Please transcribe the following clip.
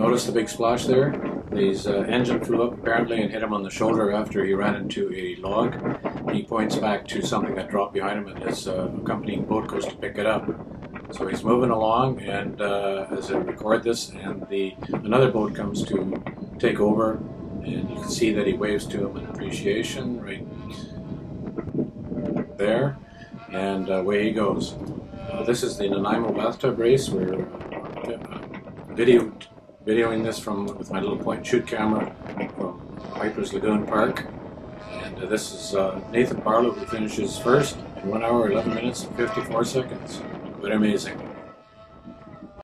Notice the big splash there? His uh, engine flew up apparently and hit him on the shoulder after he ran into a log. He points back to something that dropped behind him and his uh, accompanying boat goes to pick it up. So he's moving along and uh, as I record this and the another boat comes to take over and you can see that he waves to him in appreciation right there and away he goes. Uh, this is the Nanaimo bathtub race. We're uh, video, videoing this from with my little point and shoot camera from Piper's Lagoon Park. And uh, this is uh, Nathan Barlow who finishes first in 1 hour 11 minutes and 54 seconds. Quite amazing.